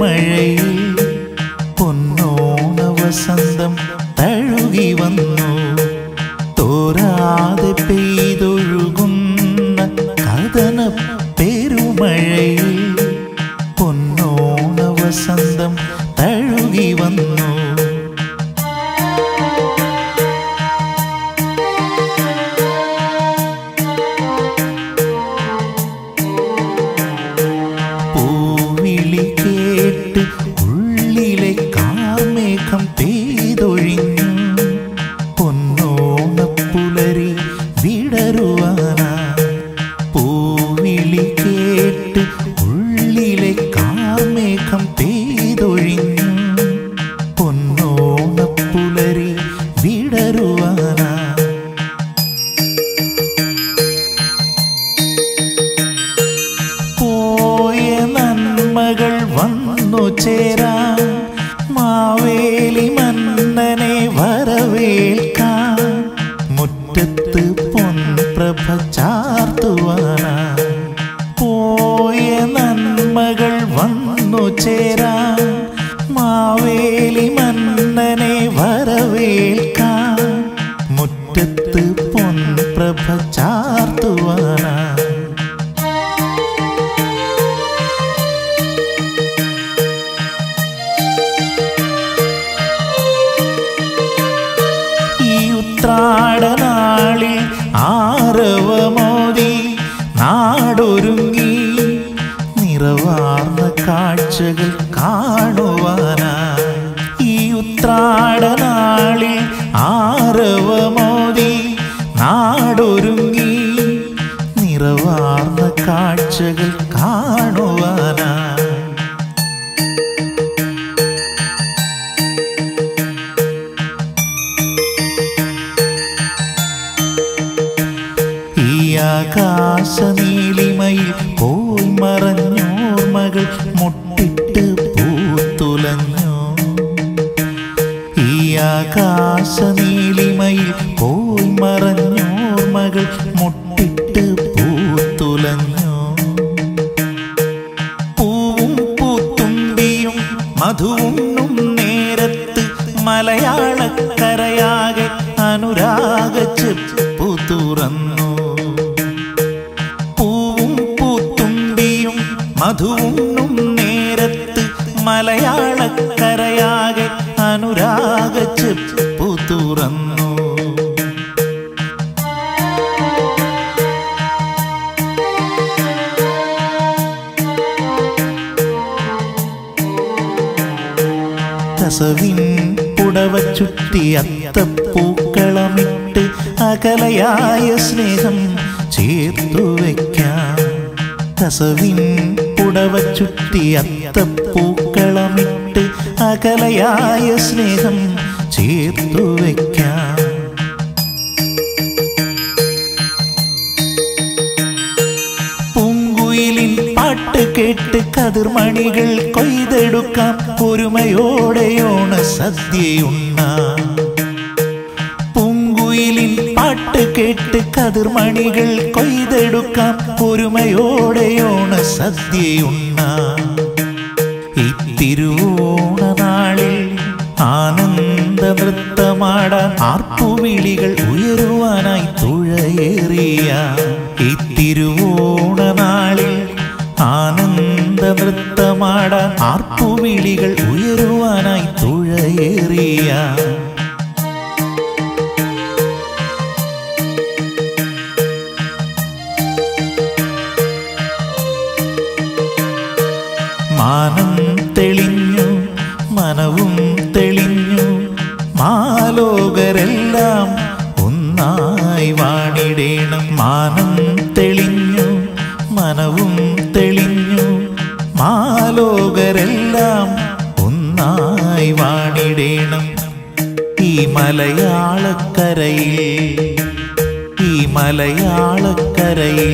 മഴയിൽ പൊന്നോണ വസന്തം തഴുകി വന്നു. നന്മകൾ വന്നു ചേരാം മാവേലി മന്നനെ വരവേൽക്കാൻ മുറ്റത്ത് പൊൻപ്രഭ ചാർത്തുവാന പോയ നന്മകൾ വന്നു ചേരാം മാവേലി മന്നനെ വരവേൽക്കാൻ ആരവമോതി നാടൊരുങ്ങി നിറവാർന്ന കാഴ്ചകൾ കാണുവാനായി ഈ ഉത്രാടനാളിൽ ആരവമോതി നാടൊരുങ്ങി നിറവാർന്ന കാഴ്ചകൾ കാണുവാനായി ആകാശനീലിമയിൽ പോയി മറഞ്ഞോർമകൾ മുട്ടിട്ട് പൂത്തുലഞ്ഞു. ഈ ആകാശനീലിമയിൽ പോയി മറഞ്ഞോർമകൾ മുട്ടിട്ട് പൂത്തുലഞ്ഞു. പൂവും പൂത്തുമ്പിയും മധുവുണ്ണും നേരത്ത് മലയാളക്കരയാകെ അനുരാഗ ചെപ്പു തുറന്നു. മധുവുണ്ണും നേരത്ത് മലയാളക്കരയാകെ അനുരാഗ ചെപ്പു തുറന്നു. കസവിൻ പുടവ ചുറ്റി അത്തപ്പൂക്കളമിട്ട് അകലയായ സ്നേഹം ചേർത്തു വയ്ക്കാം. കസവിൻ പുടവ ചുറ്റി അത്തപ്പൂക്കളമിട്ട് അകലയായ സ്നേഹം ചേർത്തു വയ്ക്കാം കേട്ട് കതിർമണികൾ കൊയ്തെടുക്കാം. ഒരുമയോടെയോണ സദ്യയുണ്ണാം പാട്ട് കേട്ട് കതിർമണികൾ കൊയ്തെടുക്കാം. ഒരുമയോടെ ഓണ സദ്യയുണ്ണാം ഈ തിരുവോണ നാളിൽ ആനന്ദ നൃത്തമാടാൻ ആർപ്പുവിളികൾ ഉയരുവാനായി തുഴയേറിയ മാനം തെളിഞ്ഞു മനവും തെളിഞ്ഞു മാലോകരെല്ലാം ഒന്നായി വാണിടേണം. മാനം തെളിഞ്ഞു മനവും തെളിഞ്ഞു മാലോകരെല്ലാം ഒന്നായി വാണിടേണം. ഈ മലയാളക്കരയിൽ ഈ മലയാളക്കരയിൽ